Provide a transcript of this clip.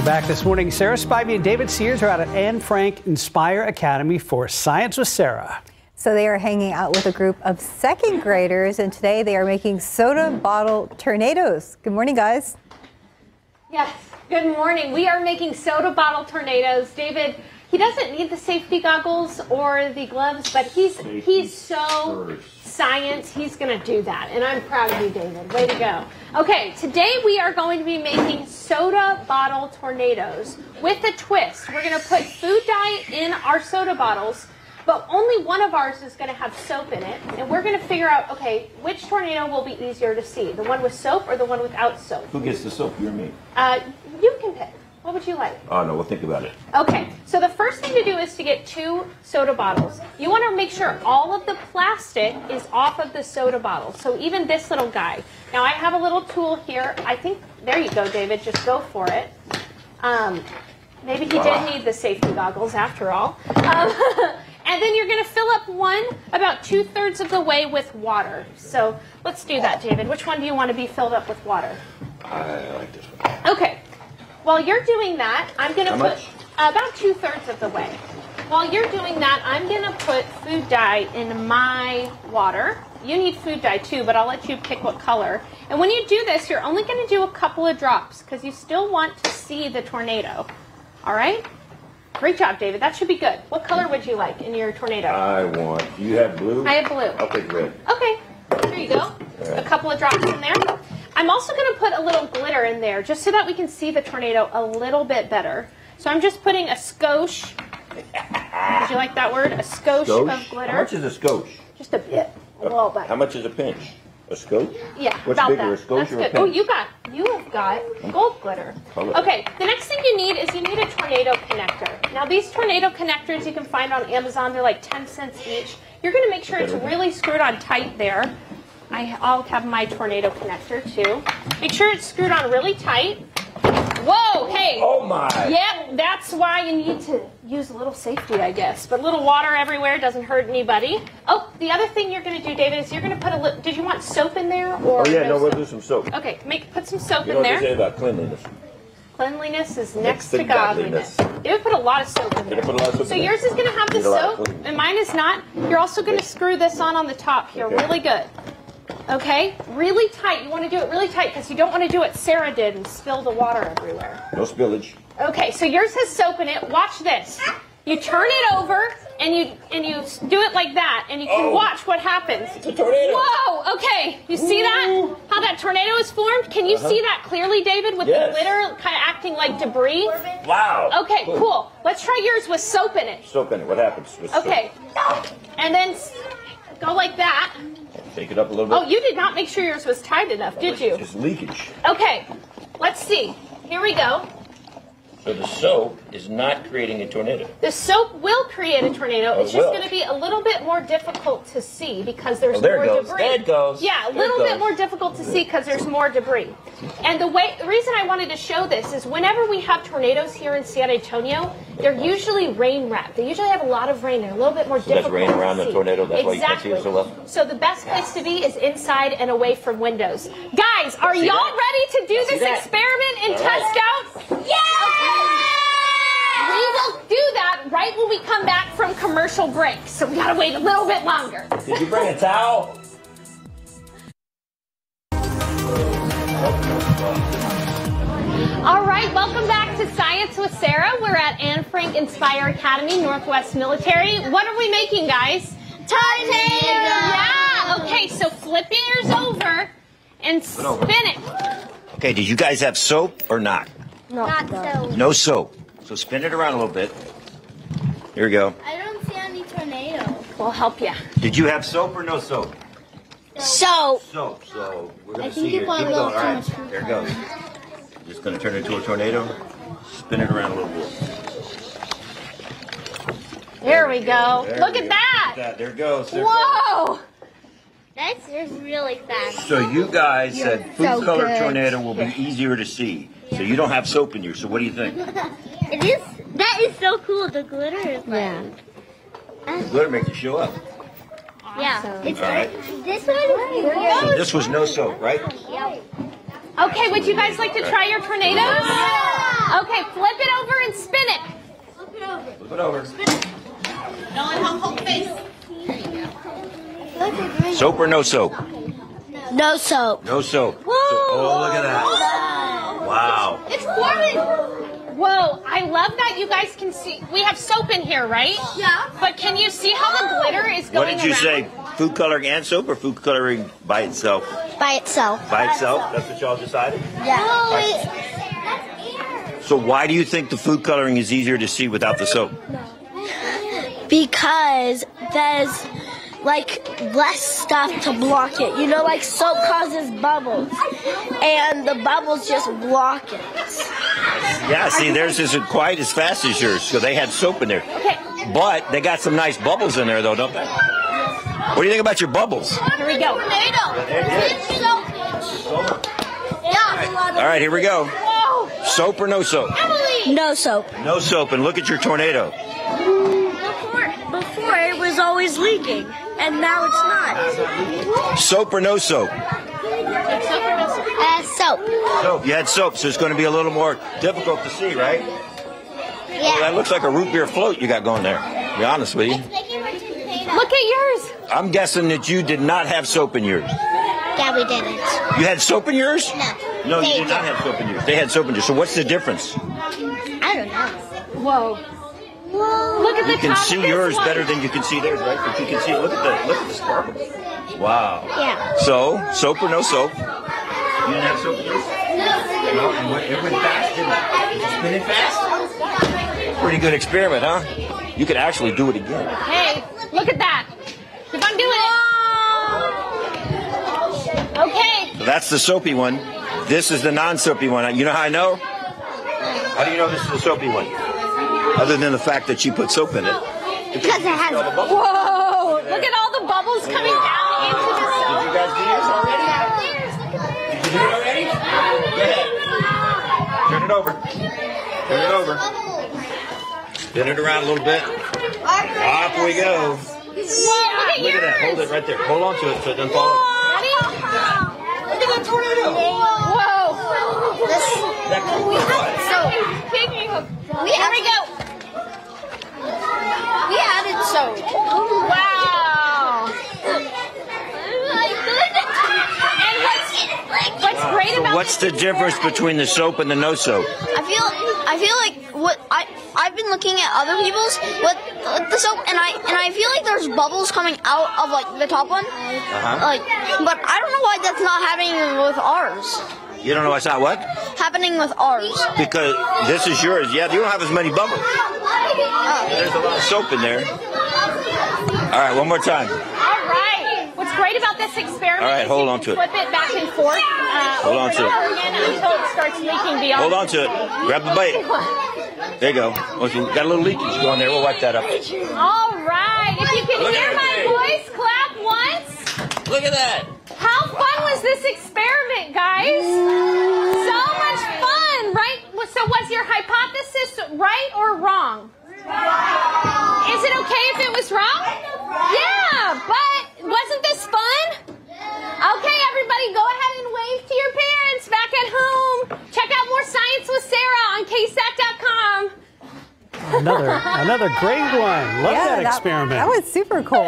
We're back this morning. Sarah Spivey and David Sears are out at Anne Frank Inspire Academy for Science with Sarah. So they are hanging out with a group of second graders, and today they are making soda bottle tornadoes. Good morning, guys. Yes, good morning. We are making soda bottle tornadoes. David, he doesn't need the safety goggles or the gloves, but he's he's so science. He's going to do that, and I'm proud of you, David. Way to go. Okay, today we are going to be making soda bottle tornadoes with a twist. We're going to put food dye in our soda bottles but only one of ours is going to have soap in it, and we're going to figure out, okay, which tornado will be easier to see, the one with soap or the one without soap? Who gets the soap? You or me? Uh, you can pick. What would you like? Oh, no, we'll think about it. Okay, so the first thing to do is to get two soda bottles. You want to make sure all of the plastic is off of the soda bottle. So even this little guy. Now I have a little tool here. I think, there you go, David, just go for it. Um, maybe he did need the safety goggles after all. Um, And then you're going to fill up one about two thirds of the way with water. So let's do that, David. Which one do you want to be filled up with water? I like this one. Okay. While you're doing that, I'm going to put much? about two thirds of the way. While you're doing that, I'm going to put food dye in my water. You need food dye too, but I'll let you pick what color. And when you do this, you're only going to do a couple of drops because you still want to see the tornado. All right? Great job, David. That should be good. What color would you like in your tornado? I want. You have blue? I have blue. I'll take red. Okay, there you go. A couple of drops in there. I'm also going to put a little glitter in there just so that we can see the tornado a little bit better. So I'm just putting a skosh. Did you like that word? A skosh, Skosh? of glitter. How much is a skosh? Just a bit. A little bit. How much is a pinch? A skosh? Yeah, What's bigger, that. a skosh That's or a good. Oh, you got you have got gold glitter. Color. Okay, the next thing you need is you need a tornado connector. Now these tornado connectors you can find on Amazon. They're like 10 cents each. You're going to make sure it's really screwed on tight there. I, I'll have my tornado connector too. Make sure it's screwed on really tight. Whoa, hey. Oh my! Yep, that's why you need to use a little safety, I guess. But a little water everywhere doesn't hurt anybody. Oh, the other thing you're going to do, David, is you're going to put a little. Did you want soap in there or? Oh yeah, no, we'll do some soap. Okay, make put some soap You in there. they say about cleanliness? Cleanliness is next, Next to godliness. godliness. David put a lot of soap in there. Put a lot of soap so in there? yours is going to have the Need a lot of soap, and mine is not. You're also going to screw this on on the top here, Okay. really good. Okay, really tight. You want to do it really tight because you don't want to do what Sarah did and spill the water everywhere. No spillage. Okay, so yours has soap in it. Watch this. You turn it over and you and you do it like that, and you can Oh. watch what happens. It's a tornado. Whoa! Okay, you see that? How that tornado is formed? Can you Uh-huh. see that clearly, David? With Yes. the glitter kind of acting like debris. Wow. Okay, cool. Let's try yours with soap in it. Soap in it. What happens? with soap? Okay, and then go like that. It up a little bit. Oh, you did not make sure yours was tight enough, did you? It's leakage. Okay, let's see. Here we go. So the soap is not creating a tornado. The soap will create a tornado. Oh, it's just going to be a little bit more difficult to see because there's Oh, there it more goes. debris. There it goes. Yeah, a little bit more difficult to see because there's more debris. And the way the reason I wanted to show this is whenever we have tornadoes here in San Antonio, they're usually rain wrapped. They usually have a lot of rain. They're a little bit more So there's difficult rain around to the tornado, that's why you can't see it so well? So the best place to be is inside and away from windows. Guys, are y'all ready to do See this that? experiment and All right. test out? Yeah! We will do that right when we come back from commercial break. So we gotta wait a little bit longer. Did you bring a towel? All right, welcome back to Science with Sarah. We're at Anne Frank Inspire Academy, Northwest Military. What are we making, guys? Tornado! Yeah! Okay, so flip yours over and spin it. Okay, did you guys have soap or not? Not so. No soap. So spin it around a little bit. Here we go. I don't see any tornado. We'll help you. Did you have soap or no soap? So. Soap. So we're gonna I see think here. you put Keep a it going. All too right, much food there it goes. Just gonna turn it into a tornado. Spin it around a little bit. There we go. There Look we at go. that. Look at There it goes. There it Whoa! That's really fast. So you guys said food so colored good. tornado will be easier to see. So you don't have soap in yours. So what do you think? It is. That is so cool. The glitter is like. Ah. The glitter makes it show up. Yeah. It's All right. This one So this was no soap, right? Yeah. Okay, would you guys like to try your tornadoes? Okay, flip it over and spin it. Flip it over. Flip it over. There you go. Soap or no soap? No soap. No soap. So- oh, look at that. Wow. It's forming. Whoa, I love that you guys can see. We have soap in here, right? Yeah. But can you see how the glitter is going What did you around? say? Food coloring and soap or food coloring by itself? By itself. By itself? That's what y'all decided? Yeah. So why do you think the food coloring is easier to see without the soap? Because there's like less stuff to block it. You know, like soap causes bubbles, and the bubbles just block it. Yeah, see, theirs isn't quite as fast as yours, so they had soap in there. Okay, But they got some nice bubbles in there, though, don't they? What do you think about your bubbles? here we go. All right, here we go. Soap or no soap? No soap. No soap, and look at your tornado. Before, before it was always leaking, and now it's not. Soap or no soap? Uh, soap. Soap. You had soap, so it's going to be a little more difficult to see, right? Well, that looks like a root beer float you got going there. To be honest with you. look at yours. I'm guessing that you did not have soap in yours. Yeah, we didn't. You had soap in yours? No. No, They you did not did. have soap in yours. They had soap in yours. So what's the difference? I don't know. Whoa. Look at the You can see yours one. better than you can see theirs, right? But you can see. Look at the look at the sparkle. Wow. Yeah. So soap or no soap? You didn't have soap in yours. No, and went- it went fast, didn't it? Did you spin it fast? Pretty good experiment, huh? You could actually do it again. Hey, look at that. Keep on doing it. Okay. So that's the soapy one. This is the non-soapy one. You know how I know? How do you know this is the soapy one? Other than the fact that she put soap in it. Because it has. Whoa, look at all the bubbles coming down into the Did soap. you guys do yours already? Did you do it already? Go ahead. Turn it over. Turn it over. Spin it around a little bit. Off we go. Whoa, look at Look at that. Hold it right there. Hold on to it so it doesn't fall. Ready? Look at that tornado. Whoa. That cool one. We Here we go. We added soap. Wow. And what's, what's great So what's the difference between the soap and the no soap? I feel I feel like what I I've been looking at other people's with, with the soap and I and I feel like there's bubbles coming out of like the top one. Uh-huh. Like but I don't know why that's not happening with ours. You don't know what's not what? Happening with ours. Because this is yours. Yeah, you don't have as many bubbles. There's a lot of soap in there. All right, one more time. What's great about this experiment All right, hold you on to it. flip it back and forth. Uh, Hold on to it. until it starts leaking beyond. Hold on to it. Grab the bait. There you go. Oh, so got a little leakage going there. We'll wipe that up. All right. If you can Look hear my voice, clap once. Look at that. How fun was this experiment, guys? So much fun, right? So was your hypothesis right or wrong? Is it okay if it was wrong? Yeah, but wasn't this fun? Okay, everybody, go ahead and wave to your parents back at home. Check out more Science with Sarah on KSAT.com. Another another great one. Love Yeah, that experiment. That was super cool.